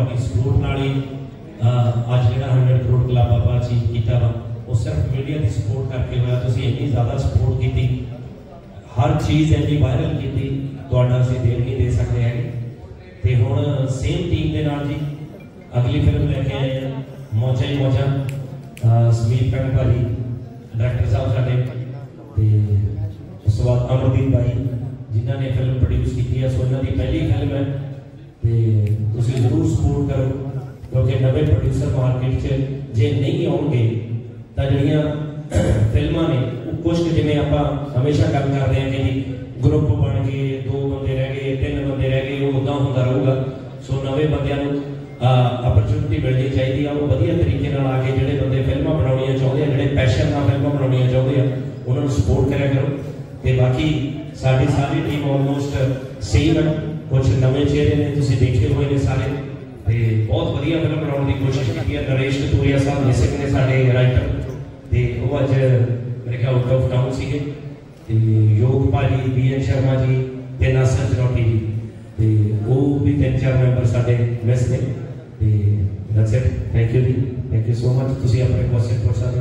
ਤੁਹਾਡੀ ਸਪੋਰਟ ਨਾਲ ਹੀ ਅੱਜ ਜਿਹੜਾ 100 ਕਰੋੜ ਕਲੱਬ ਆਪਾਂ ਅਚੀਵ ਕੀਤਾ ਵਾ, ਉਹ ਸਿਰਫ ਮੀਡੀਆ ਦੀ ਸਪੋਰਟ ਕਰਕੇ ਹੋਇਆ, ਤੁਸੀਂ ਇੰਨੀ ਜ਼ਿਆਦਾ ਸਪੋਰਟ ਕੀਤੀ, ਹਰ ਚੀਜ਼ ਇੰਨੀ ਵਾਇਰਲ ਕੀਤੀ, ਤੁਹਾਡਾ ਅਸੀਂ ਦੇਣ ਨਹੀਂ ਦੇ ਸਕਦੇ ਹੈਗੇ। ਤੇ ਹੁਣ ਸੇਮ ਟੀਮ ਦੇ ਨਾਲ ਜੀ, ਅਗਲੀ ਫਿਲਮ ਲੈ ਕੇ ਆਏ ਹਾਂ ਮੌਜਾਂ ਹੀ ਮੌਜਾਂ ਸਮੀਰ ਕੰਗ ਭਾਜੀ ਡਾਇਰੈਕਟਰ ਸਾਹਿਬ ਸਾਡੇ, ਤੇ ਉਸ ਤੋਂ ਬਾਅਦ ਅਮਰਦੀਪ ਭਾਈ, ਜਿਨ੍ਹਾਂ ਨੇ ਫਿਲਮ ਪ੍ਰੋਡਿਊਸ ਕੀਤੀ ਹੈ, ਸੋ ਇਹਨਾਂ ਦੀ ਪਹਿਲੀ ਫਿਲਮ ਹੈ, ਤੇ ਤੁਸੀਂ ਜ਼ਰੂਰ ਸਪੋਰਟ ਕਰੋ ਕਿਉਂਕਿ ਨਵੇਂ ਪ੍ਰੋਡਿਊਸਰ ਮਾਰਕੀਟ 'ਚ ਜੇ ਨਹੀਂ ਆਉਣਗੇ, ਤਾਂ ਜਿਹੜੀਆਂ ਫਿਲਮਾਂ ਨੇ, ਉਹ ਕੁਝ ਜਿਵੇਂ ਆਪਾਂ ਹਮੇਸ਼ਾ ਗੱਲ ਕਰਦੇ ਹਾਂ ਕਿ ਗਰੁੱਪ ਬਣ ਗਏ, ਦੋ ਬੰਦੇ ਰਹਿ ਗਏ, ਤਿੰਨ ਬੰਦੇ ਰਹਿ ਗਏ, ਉਹ ਉਦਾਂ ਹੁੰਦਾ ਰਹੂਗਾ। ਸੋ ਨਵੇਂ ਬੰਦਿਆਂ ਨੂੰ ਅਪਰਚੂਨਿਟੀ ਮਿਲਣੀ ਚਾਹੀਦੀ ਆ। ਉਹ ਵਧੀਆ ਤਰੀਕੇ ਨਾਲ ਆ ਕੇ ਜਿਹੜੇ ਬੰਦੇ ਫਿਲਮਾਂ ਬਣਾਉਣੀਆਂ ਚਾਹੁੰਦੇ ਆ, ਜਿਹੜੇ ਪੈਸ਼ਨ ਨਾਲ ਫਿਲਮਾਂ ਬਣਾਉਣੀਆਂ ਚਾਹੁੰਦੇ ਆ, ਉਹਨਾਂ ਨੂੰ ਸਪੋਰਟ ਕਰਿਆ ਕਰੋ। ਤੇ ਬਾਕੀ ਸਾਡੀ ਸਾਰੀ ਟੀਮ ਆਲਮੋਸਟ ਸੇਮ ਹੈ ਕੁਝ ਨਵੇਂ ਚਿਹਰੇ ਨੇ, ਤੁਸੀਂ ਦੇਖੇ ਹੋਏ ਨੇ ਸਾਰੇ। ਤੇ ਬਹੁਤ ਵਧੀਆ ਫਿਲਮ ਬਣਾਉਣ ਦੀ ਕੋਸ਼ਿਸ਼ ਕੀਤੀ ਹੈ ਨਰੇਸ਼ ਕਤੂਰੀਆ ਸਾਹਿਬ ਮਿਸਿੰਗ ਨੇ ਸਾਡੇ ਰਾਈਟਰ ਤੇ ਉਹ ਅੱਜ ਮੇਰੇ ਖਿਆਲ ਆਊਟ ਆਫ ਟਾਊਨ ਸੀਗੇ ਤੇ ਯੋਗ ਭਾਜੀ ਬੀਐਨ ਸ਼ਰਮਾ ਜੀ ਤੇ ਨਾਸਰ ਚਰੋਟੀ ਜੀ ਤੇ ਉਹ ਵੀ ਤਿੰਨ ਚਾਰ ਮੈਂਬਰ ਸਾਡੇ ਮਿਸ ਨੇ ਤੇ ਦੈਟਸ ਇਟ ਥੈਂਕ ਯੂ ਜੀ ਥੈਂਕ ਯੂ ਸੋ ਮਚ ਤੁਸੀਂ ਆਪਣੇ ਕੁਐਸਚਨ ਪੁੱਛ ਸਕਦੇ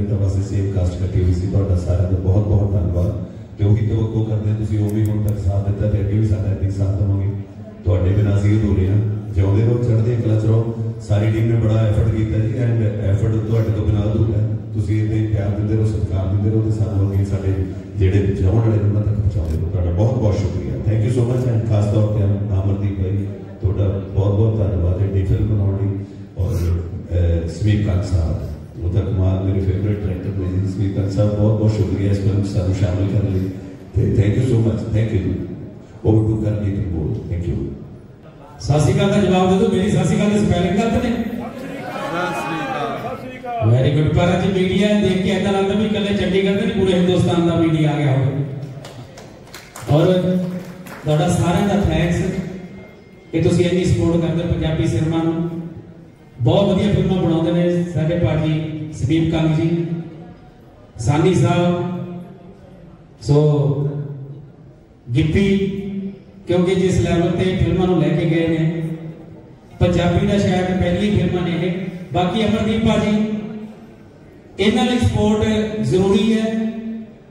ਆਪਾਂ ਕੈਰੀ ਦੇ ਕਾਸਟ ਇਕੱਠੀ ਹੋਈ ਸੀ। ਤੁਹਾਡਾ ਸਾਰਿਆਂ ਦਾ ਬਹੁਤ ਬਹੁਤ ਧੰਨਵਾਦ। ਜੋ ਵੀ ਤਵੱਕੋ ਕਰਦੇ ਤੁਸੀਂ, ਉਹ ਵੀ ਹੁਣ ਤੱਕ ਸਾਥ ਦਿੱਤਾ ਤੇ ਅੱਗੇ ਵੀ ਸਾਡਾ ਇੱਥੇ ਸਾਥ ਦੇਵਾਂਗੇ। ਤੁਹਾਡੇ ਬਿਨਾਂ ਅਸੀਂ ਅਧੂਰੇ ਹਾਂ। ਜਿਉਂਦੇ ਰਹੋ, ਚੜ੍ਹਦੇ ਕਲਾ ਚ ਰਹੋ। ਸਾਰੀ ਟੀਮ ਨੇ ਬੜਾ ਐਫਰਟ ਕੀਤਾ ਜੀ ਐਂਡ ਐਫਰਟ ਤੁਹਾਡੇ ਤੋਂ ਬਿਨਾਂ ਅਧੂਰਾ ਹੈ। ਤੁਸੀਂ ਇੱਥੇ ਪਿਆਰ ਦਿੰਦੇ ਰਹੋ, ਸਤਿਕਾਰ ਦਿੰਦੇ ਰਹੋ ਤੇ ਸਾਨੂੰ ਅੱਗੇ ਸਾਡੇ ਜਿਹੜੇ ਚਾਹਣ ਵਾਲੇ ਉਹਨਾਂ ਤੱਕ ਪਹੁੰਚਾਉਂਦੇ ਰਹੋ। ਤੁਹਾਡਾ ਬਹੁਤ ਬਹੁਤ ਸ਼ੁਕਰੀਆ। Thank you so much and ਖਾਸ ਤੌਰ ਤੇ ਅਮਰਦੀਪ ਭਾਈ, ਤੁਹਾਡਾ ਬਹੁਤ ਬਹੁਤ ਧੰਨਵਾਦ। ਇਹ ਫਿਲਮ ਬਣਾਉਣ ਲਈ। ਔਰ ਸਮੀਪ ਸਮੀਰ ਸਾਹਿਬ ਉਹਦਾ ਕਮਾਲ ਮੇਰੇ ਜੀ ਸਮੀਰ ਕੰਗ ਸਾਹਿਬ ਬਹੁਤ ਬਹੁਤ ਸ਼ੁਕਰੀਆ ਇਸ ਫਿਲਮ 'ਚ ਸਾਨੂੰ ਸ਼ਾਮਿਲ ਕਰਨ ਲਈ ਤੇ thank you so much thank you over to ਕਰਨੀ ਟੂ ਬੋਲ ਥੈਂਕ ਯੂ ਸਤਿ ਸ਼੍ਰੀ ਅਕਾਲ ਦਾ ਜਵਾਬ ਦੇ ਦਿਓ ਮੇਰੀ ਸਤਿ ਸ਼੍ਰੀ ਅਕਾਲ ਦੀ ਸਪੈਲਿੰਗ ਗਲਤ ਨੇ ਵੈਰੀ ਗੁੱਡ ਪਰ ਅੱਜ ਮੀਡੀਆ ਦੇਖ ਕੇ ਏਦਾਂ ਲੱਗਦਾ ਵੀ ਇਕੱਲੇ ਚੰਡੀਗੜ੍ਹ ਦੇ ਨਹੀਂ ਪੂਰੇ ਹਿੰਦੁਸਤਾਨ ਦਾ ਮੀਡੀਆ ਆ ਗਿਆ ਹੋਵੇ ਔਰ ਤੁਹਾਡਾ ਸਾਰਿਆਂ ਦਾ ਥੈਂਕਸ ਕਿ ਤੁਸੀਂ ਇੰਨੀ ਸਪੋਰਟ ਕਰਦੇ ਹੋ ਪੰਜਾਬੀ ਸਿਨੇਮਾ ਨੂੰ ਬਹੁਤ ਵਧੀਆ ਫਿਲਮਾਂ ਬਣਾਉਂਦੇ ਨੇ ਸਾਡੇ ਭਾਜੀ ਸਦੀਪ ਕੰਗ ਜੀ ਸਾਨੀ ਸਾਹਿਬ, ਸੋ ਗਿੱਪੀ, ਕਿਉਂਕਿ ਜਿਸ ਲੈਵਲ ਤੇ ਫਿਲਮਾਂ ਨੂੰ ਲੈ ਕੇ ਗਏ ਨੇ, ਪੰਜਾਬੀ ਦਾ ਸ਼ਾਇਦ ਪਹਿਲੀ ਫਿਲਮਾਂ ਨੇ ਇਹ, ਬਾਕੀ ਅਮਰਦੀਪ ਭਾਜੀ, ਇਹਨਾਂ ਲਈ ਸਪੋਰਟ ਜ਼ਰੂਰੀ ਹੈ,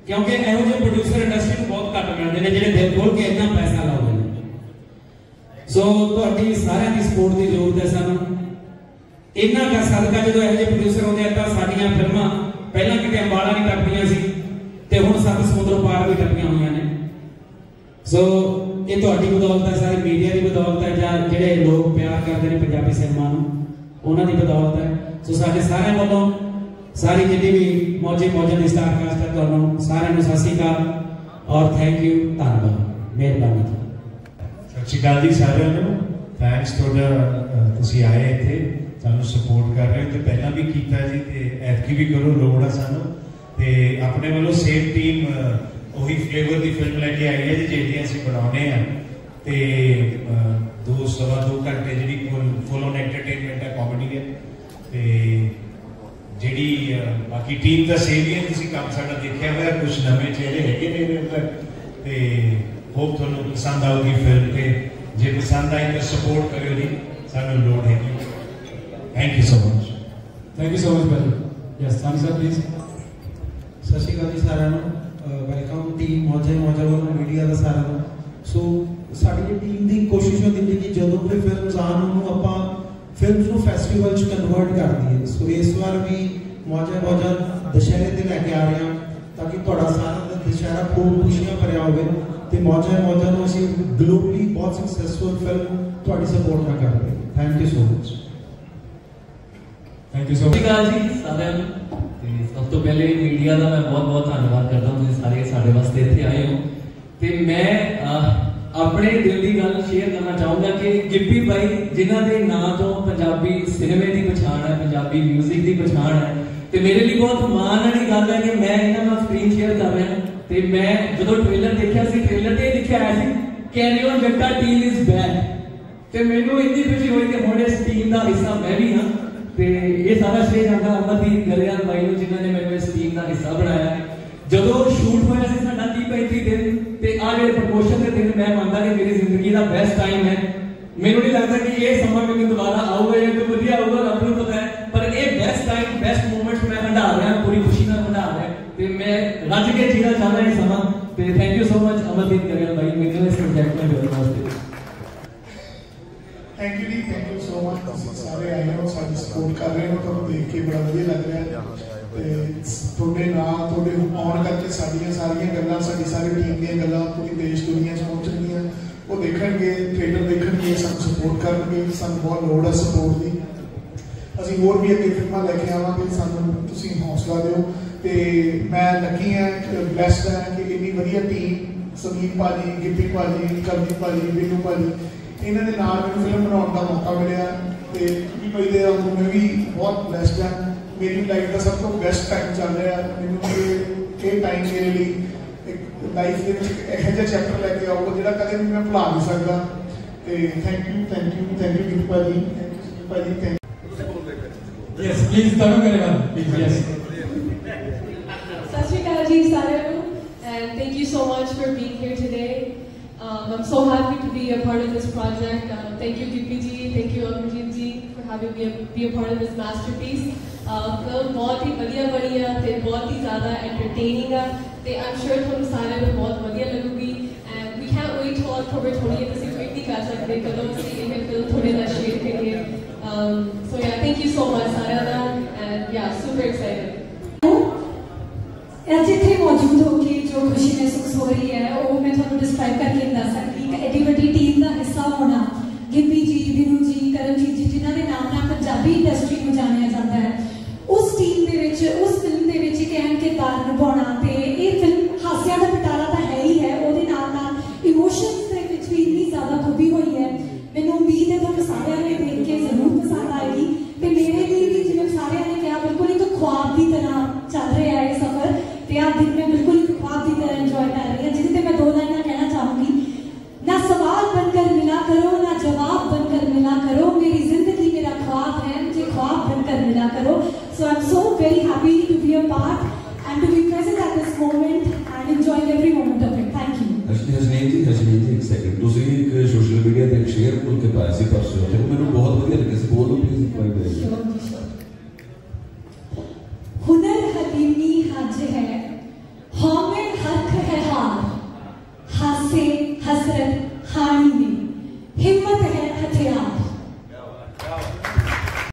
ਕਿਉਂਕਿ ਇਹੋ ਜਿਹੇ ਪ੍ਰੋਡਿਊਸਰ ਇੰਡਸਟਰੀ ਨੂੰ ਬਹੁਤ ਘੱਟ ਮਿਲਦੇ ਨੇ, ਜਿਹੜੇ ਦਿਲ ਖੋਲ ਕੇ ਇੰਨਾ ਪੈਸਾ ਲਾਉਂਦੇ ਨੇ। ਸੋ ਤੁਹਾਡੀ ਸਾਰਿਆਂ ਦੀ ਸਪੋਰਟ ਦੀ ਜ਼ਰੂਰਤ ਹੈ ਸਾਨੂੰ। ਇਹਨਾਂ ਦਾ ਸਦਕਾ ਜਦੋਂ ਇਹੋ ਜਿਹੇ ਪ੍ਰੋਡਿਊਸਰ ਆਉਂਦੇ ਆ, ਤਾਂ ਸਾਡੀਆਂ ਫਿਲਮਾਂ ਪਹਿਲਾਂ ਕਿਤੇ ਅੰਬਾਲਾ ਨਹੀਂ ਸੀ ਤੇ ਹੁਣ ਸੱਤ ਸਮੁੰਦਰ ਪਾਰ ਵੀ ਟੱਪੀਆਂ ਹੋਈਆਂ ਨੇ। ਸੋ ਇਹ ਤੁਹਾਡੀ ਬਦੌਲਤ ਹੈ, ਸਾਰੀ ਮੀਡੀਆ ਦੀ ਬਦੌਲਤ ਹੈ ਜਾਂ ਜਿਹੜੇ ਲੋਕ ਪਿਆਰ ਕਰਦੇ ਨੇ ਪੰਜਾਬੀ ਸਿਨੇਮਾ ਨੂੰ, ਉਹਨਾਂ ਦੀ ਬਦੌਲਤ ਹੈ। ਸੋ ਸਾਡੇ ਸਾਰਿਆਂ ਵੱਲੋਂ ਸਾਰੀ ਜਿੰਨੀ ਵੀ ਮੌਜੇ ਮੌਜਾਂ ਦੀ ਸਟਾਰ ਕਾਸਟ ਹੈ, ਤੁਹਾਨੂੰ ਸਾਰਿਆਂ ਨੂੰ ਸਤਿ ਸ਼੍ਰੀ ਅਕਾਲ ਔਰ ਥੈਂਕ ਯੂ ਧੰਨਵਾਦ, ਮਿਹਰਬਾਨੀ। ਸਤਿ ਸ਼੍ਰੀ ਅਕਾਲ ਜੀ ਸਾਰਿਆਂ ਨੂੰ। ਥੈਂਕਸ ਤੁਹਾਡਾ ਤੁਸੀਂ ਆਏ ਇੱਥੇ। ਸਾਨੂੰ ਸਪੋਰਟ ਕਰ ਰਹੇ ਹੋ ਤੇ ਪਹਿਲਾਂ ਵੀ ਕੀਤਾ ਜੀ ਤੇ ਐਤਕੀ ਵੀ ਕਰੋ, ਲੋੜ ਆ ਸਾਨੂੰ। ਤੇ ਆਪਣੇ ਵੱਲੋਂ ਸੇਮ ਟੀਮ ਉਹੀ ਫਲੇਵਰ ਦੀ ਫਿਲਮ ਲੈ ਕੇ ਆਈ ਹੈ ਜੀ, ਜਿਹੜੀ ਅਸੀਂ ਬਣਾਉਨੇ ਆ। ਤੇ ਦੋ, ਸਵਾ ਦੋ ਘੰਟੇ ਜਿਹੜੀ ਫੁੱਲ ਔਨ ਐਂਟਰਟੇਨਮੈਂਟ ਹੈ ਕਾਮੇਡੀ ਹੈ ਤੇ ਜਿਹੜੀ ਬਾਕੀ ਟੀਮ ਤਾਂ ਸੇਮ ਹੀ ਹੈ ਤੁਸੀਂ ਕੰਮ ਸਾਡਾ ਦੇਖਿਆ ਹੋਇਆ ਕੁਝ ਨਵੇਂ ਚਿਹਰੇ ਹੈਗੇ ਨੇ ਇਹਦੇ ਅੰਦਰ। ਤੇ ਹੋਪ ਤੁਹਾਨੂੰ ਪਸੰਦ ਆਊਗੀ ਫਿਲਮ ਤੇ। ਜੇ ਪਸੰਦ ਆਈ ਤਾਂ ਸਪੋਰਟ ਕਰਿਓ ਜੀ, ਸਾਨੂੰ ਲੋੜ ਹੈਗੀ। Thank you so much thank you so much ਭਾਜੀ ਯਸ ਸਾਨੀ ਸਾਹਿਬ ਪਲੀਜ਼ ਸਤਿ ਸ਼੍ਰੀ ਅਕਾਲ ਜੀ ਸਾਰਿਆਂ ਨੂੰ ਵੈਲਕਮ ਟੀਮ ਮੌਜੇ ਮੌਜਾ ਵੱਲੋਂ ਮੀਡੀਆ ਦਾ ਸਾਰਿਆਂ ਨੂੰ ਸੋ ਸਾਡੀ ਟੀਮ ਦੀ ਕੋਸ਼ਿਸ਼ ਹੁੰਦੀ ਹੈ ਕਿ ਜਦੋਂ ਵੀ ਫਿਲਮਸ ਆਉਣ ਉਹਨੂੰ ਆਪਾਂ ਫਿਲਮਸ ਨੂੰ ਫੈਸਟੀਵਲ 'ਚ ਕਨਵਰਟ ਕਰ ਦਈਏ ਸੋ ਇਸ ਵਾਰ ਵੀ ਮੌਜੇ ਮੌਜਾ ਦੁਸ਼ਹਿਰੇ ਤੇ ਲੈ ਕੇ ਆ ਰਹੇ ਹਾਂ ਤਾਂ ਕਿ ਤੁਹਾਡਾ ਸਾਰਾ ਦਾ ਦੁਸ਼ਹਿਰਾ ਖੂਬ ਖੁਸ਼ੀਆਂ ਭਰਿਆ ਹੋਵੇ ਤੇ ਮੌਜੇ ਮੌਜਾ ਨੂੰ ਅਸੀਂ ਗਲੋਬਲੀ ਬਹੁਤ ਸਕਸੈਸਫੁਲ ਫਿਲਮ ਤੁਹਾਡੀ ਸਪੋਰਟ ਨਾਲ ਕਰ ਰਹੇ thank you so much thank you so ਸਤਿ ਜੀ ਸਾਰਿਆਂ ਨੂੰ। ਤੇ ਸਭ ਤੋਂ ਪਹਿਲੇ ਮੀਡੀਆ ਦਾ ਮੈਂ ਬਹੁਤ-ਬਹੁਤ ਧੰਨਵਾਦ ਕਰਦਾ ਹਾਂ। ਤੁਸੀਂ ਸਾਰੇ ਸਾਡੇ ਵਾਸਤੇ ਇੱਥੇ ਆਏ ਹੋ। ਤੇ ਮੈਂ ਆਪਣੇ ਦਿਲ ਦੀ ਗੱਲ ਸ਼ੇਅਰ ਕਰਨਾ ਚਾਹੂੰਗਾ ਕਿ ਗਿੱਪੀ ਬਾਈ, ਜਿਨ੍ਹਾਂ ਦੇ ਨਾਂ ਤੋਂ ਪੰਜਾਬੀ ਸਿਨੇਮੇ ਦੀ ਪਛਾਣ ਹੈ, ਪੰਜਾਬੀ 뮤직 ਦੀ ਪਛਾਣ ਹੈ, ਤੇ ਮੇਰੇ ਲਈ ਬਹੁਤ ਮਾਣ ਵਾਲੀ ਗੱਲ ਹੈ ਕਿ ਮੈਂ ਇਹਨਾਂ ਨਾਲ ਸਕਰੀਨ ਸ਼ੇਅਰ ਕਰ ਰਿਹਾ ਤੇ ਮੈਂ ਜਦੋਂ ਟ੍ਰੇਲਰ ਦੇਖਿਆ ਸੀ ਟ੍ਰੇਲਰ ਤੇ ਲਿਖਿਆ ਆਇਆ ਸੀ carry on Jatta team is back ਤੇ ਮੈਨੂੰ ਇੰਨੀ ਖੁਸ਼ੀ ਹੋਈ ਕਿ ਹੁਣ ਇਸ ਟੀਮ ਦਾ ਹਿੱਸਾ ਮੈਂ ਵੀ ਹਾਂ। ਤੇ ਇਹ ਸਾਰਾ ਸ਼੍ਰੇਅ ਜਾਂਦਾ ਅਮਰਦੀਪ ਗਲਿਆਲ ਬਾਈ ਨੂੰ ਜਿਨ੍ਹਾਂ ਨੇ ਮੈਨੂੰ ਇਸ ਟੀਮ ਦਾ ਹਿੱਸਾ ਬਣਾਇਆ। ਜਦੋਂ ਸ਼ੂਟ ਹੋਇਆ ਸੀ ਸਾਡਾ 30 35 ਦਿਨ, ਤੇ ਆ ਜਿਹੜੇ ਪ੍ਰੋਪੋਸ਼ਨ ਦੇ ਦਿਨ ਮੈਂ ਮੰਨਦਾ ਕਿ ਮੇਰੀ ਜ਼ਿੰਦਗੀ ਦਾ ਬੈਸਟ ਟਾਈਮ ਹੈ। ਮੈਨੂੰ ਨਹੀਂ ਲੱਗਦਾ ਕਿ ਇਹ ਸਮਾਂ ਮੈਨੂੰ ਦੁਬਾਰਾ ਆਊਗਾ ਜਾਂ ਕੋਈ ਵਧੀਆ ਆਊਗਾ, ਰੱਬ ਨੂੰ ਪਤਾ ਹੈ। ਪਰ ਇਹ ਬੈਸਟ ਟਾਈਮ ਬੈਸਟ ਮੂਮੈਂਟ ਮੈਂ ਹੰਡਾ ਰਿਹਾ, ਪੂਰੀ ਖੁਸ਼ੀ ਨਾਲ ਹੰਡਾ ਰਿਹਾ। ਤੇ ਮੈਂ ਰੱਜ ਕੇ ਜੀਣਾ ਚਾਹੁੰਦਾ ਇਹ ਸਮਾਂ। ਤੇ thank you so much Amardeep Grewal ਭਾਈ ਮੈਨੂੰ ਇਸ ਪ੍ਰੋਜੈਕਟ ਨਾਲ ਜੁੜਨ ਵਾਸਤੇ। ਥੈਂਕ ਯੂ ਜੀ ਥੈਂਕ ਯੂ ਸੋ ਮਚ ਤੁਸੀਂ ਸਾਰੇ ਆਏ ਹੋ ਸਾਡੀ ਸਪੋਰਟ ਕਰ ਰਹੇ ਹੋ ਤੁਹਾਨੂੰ ਦੇਖ ਕੇ ਬੜਾ ਵਧੀਆ ਲੱਗ ਰਿਹਾ ਤੇ ਤੁਹਾਡੇ ਨਾਲ ਤੁਹਾਡੇ ਆਉਣ ਕਰਕੇ ਸਾਡੀਆਂ ਸਾਰੀਆਂ ਗੱਲਾਂ ਸਾਡੀ ਸਾਰੀ ਟੀਮ ਦੀਆਂ ਗੱਲਾਂ ਪੂਰੀ ਦੇਸ਼ ਦੁਨੀਆ 'ਚ ਪਹੁੰਚਣਗੀਆਂ। ਉਹ ਦੇਖਣਗੇ ਥੀਏਟਰ ਦੇਖਣਗੇ ਸਾਨੂੰ ਸਪੋਰਟ ਕਰਨਗੇ ਸਾਨੂੰ ਬਹੁਤ ਲੋੜ ਹੈ ਸਪੋਰਟ ਦੀ। ਅਸੀਂ ਹੋਰ ਵੀ ਅੱਗੇ ਫਿਲਮਾਂ ਲੈ ਕੇ ਆਵਾਂਗੇ ਸਾਨੂੰ ਤੁਸੀਂ ਹੌਸਲਾ ਦਿਓ। ਤੇ ਮੈਂ ਲੱਕੀ ਹਾਂ ਬਲੈਸਡ ਹਾਂ ਕਿ ਇੰਨੀ ਵਧੀਆ ਟੀਮ ਸੰਦੀਪ ਭਾਜੀ ਗਿੱਪੀ ਭਾਜੀ ਕਰਦੀਪ ਭਾਜੀ ਬਿੰਨੂ ਭਾਜੀ ਇਹਨਾਂ ਦੇ ਨਾਲ ਮੈਨੂੰ ਫਿਲਮ ਬਣਾਉਣ ਦਾ ਮੌਕਾ ਮਿਲਿਆ ਤੇ ਵੀ ਭਾਈ ਦੇ ਮੈਂ ਵੀ ਬਹੁਤ ਬਲੈਸਡ ਹਾਂ। ਮੇਰੀ ਲਾਈਫ ਦਾ ਸਭ ਤੋਂ ਬੈਸਟ ਟਾਈਮ ਚੱਲ ਰਿਹਾ। ਮੈਨੂੰ ਇਹ ਇਹ ਟਾਈਮ ਮੇਰੇ ਲਈ ਇੱਕ ਲਾਈਫ ਦੇ ਵਿੱਚ ਇੱਕ ਇਹੋ ਜਿਹਾ ਚੈਪਟਰ ਲੈ ਕੇ ਆਊਗਾ ਜਿਹੜਾ ਕਦੇ ਵੀ ਮੈਂ ਭੁਲਾ ਨਹੀਂ ਸਕਦਾ। ਤੇ thank you thank you thank you Gippy ਭਾਜੀ। ਥੈਂਕ ਯੂ ਭਾਜੀ ਥੈਂਕ ਯੈਸ ਪਲੀਜ਼ ਤੁਹਾਨੂੰ ਕਰੇਗਾ ਯੈਸ ਸਤਿ ਸ਼੍ਰੀ ਅਕਾਲ ਜੀ ਸਾਰਿਆਂ ਨੂੰ and thank you so much for being here today. Um, I'm so happy to be a part of this project. Uh, thank you Gippy ji, thank you Amarjeet ji for having me a, be a part of this masterpiece. Uh, film ਬਹੁਤ ਹੀ ਵਧੀਆ ਬਣੀ ਆ ਤੇ ਬਹੁਤ ਹੀ ਜ਼ਿਆਦਾ entertaining ਆ ਤੇ I'm sure ਤੁਹਾਨੂੰ ਸਾਰਿਆਂ ਨੂੰ ਬਹੁਤ ਵਧੀਆ ਲੱਗੂਗੀ and we can't wait till October 20th ਅਸੀਂ ਵੇਟ ਨਹੀਂ ਕਰ ਸਕਦੇ ਕਦੋਂ ਅਸੀਂ ਇਹ ਫਿਲਮ ਤੁਹਾਡੇ ਨਾਲ ਸ਼ੇਅਰ ਕਰੀਏ um, so yeah thank you so much ਸਾਰਿਆਂ ਦਾ and yeah super excited ਅੱਜ ਇੱਥੇ ਮੌਜੂਦ ਹੋ ਕੇ ਜੋ ਖੁਸ਼ੀ ਮਹਿਸੂਸ ਹੋ ਰਹੀ ਹੈ, ਉਹ ਮੈਂ ਤੁਹਾਨੂੰ ਡਿਸਕ੍ਰਾਈਬ ਕਰਕੇ ਨਹੀਂ ਦੱਸ ਸਕਦੀ। ਇੱਕ ਐਡੀ So I'm so very happy to be a part and to be present at this moment and enjoying every moment of it. Thank you.